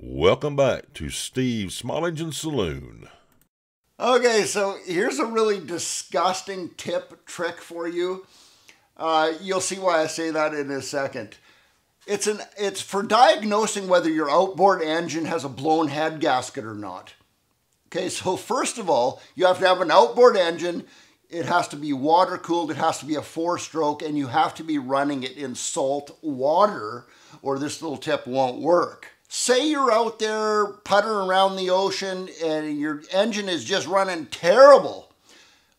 Welcome back to Steve's Small Engine Saloon. Okay, so here's a really disgusting tip trick for you. Uh, you'll see why I say that in a second. It's an it's for diagnosing whether your outboard engine has a blown head gasket or not. Okay, so first of all, you have to have an outboard engine. It has to be water cooled, it has to be a four stroke, and you have to be running it in salt water, or this little tip won't work. Say you're out there puttering around the ocean and your engine is just running terrible.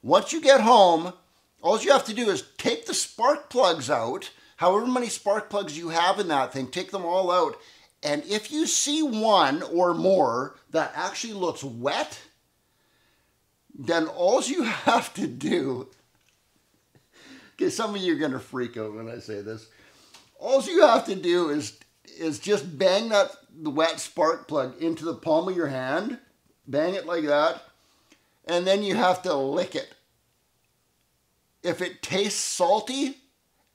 Once you get home, all you have to do is take the spark plugs out, however many spark plugs you have in that thing, take them all out. And if you see one or more that actually looks wet, then all you have to do, okay, some of you are going to freak out when I say this. All you have to do is is just bang that the wet spark plug into the palm of your hand, bang it like that, and then you have to lick it. If it tastes salty,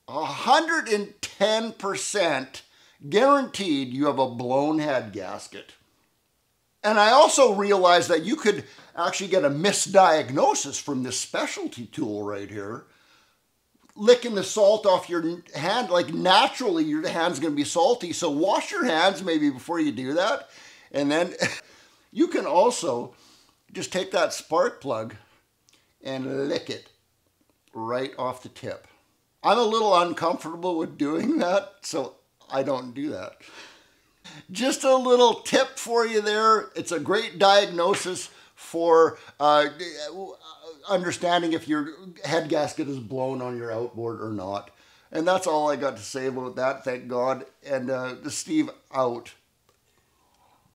110% guaranteed you have a blown head gasket. And I also realized that you could actually get a misdiagnosis from this specialty tool right here. Licking the salt off your hand, like naturally your hand's gonna be salty. So wash your hands maybe before you do that. And then you can also just take that spark plug and lick it right off the tip. I'm a little uncomfortable with doing that, so I don't do that. Just a little tip for you there. It's a great diagnosis for uh, understanding if your head gasket is blown on your outboard or not. And that's all I got to say about that, thank God. And uh, Steve out.